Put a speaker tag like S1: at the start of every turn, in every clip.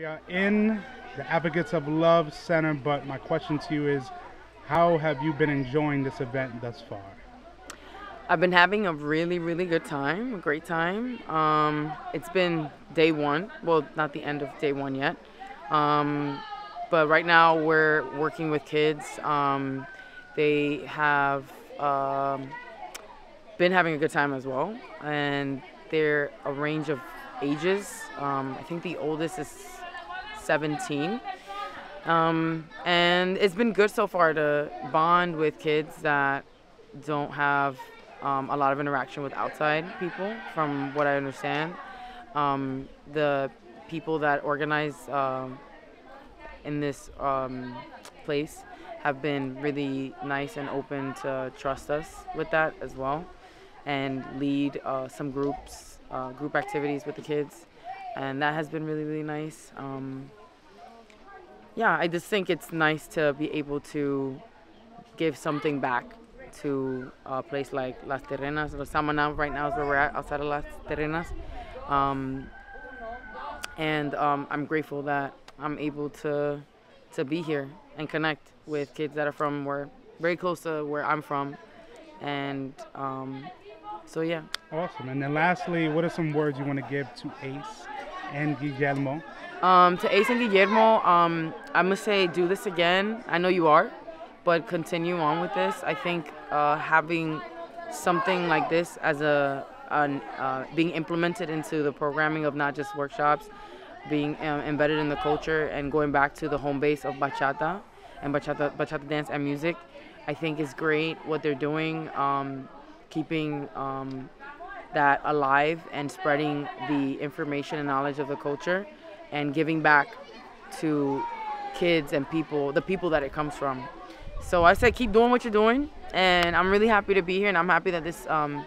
S1: We are in the Advocates of Love Center, but my question to you is how have you been enjoying this event thus far?
S2: I've been having a really, really good time, a great time. Um, it's been day one. Well, not the end of day one yet. Um, but right now we're working with kids. Um, they have um, been having a good time as well. And they're a range of ages. Um, I think the oldest is 17. Um, and it's been good so far to bond with kids that don't have um, a lot of interaction with outside people, from what I understand. Um, the people that organize um, in this um, place have been really nice and open to trust us with that as well and lead uh, some groups, uh, group activities with the kids. And that has been really, really nice. Um, yeah, I just think it's nice to be able to give something back to a place like Las Terrenas or Samana right now is where we're at outside of Las Terrenas. Um, and um, I'm grateful that I'm able to to be here and connect with kids that are from where very close to where I'm from, and um, so yeah.
S1: Awesome. And then lastly, what are some words you want to give to Ace and Guillermo?
S2: Um, to Ace and Guillermo, um, I'm gonna say do this again. I know you are but continue on with this. I think uh, having something like this as a an, uh, being implemented into the programming of not just workshops, being um, embedded in the culture and going back to the home base of bachata and bachata bachata dance and music, I think is great. What they're doing, um, keeping um, that alive and spreading the information and knowledge of the culture, and giving back to kids and people, the people that it comes from. So I said, keep doing what you're doing, and I'm really happy to be here, and I'm happy that this, um,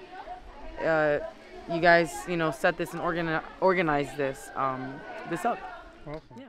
S2: uh, you guys, you know, set this and organi- organize this, um, this up.
S1: Awesome.
S2: Yeah.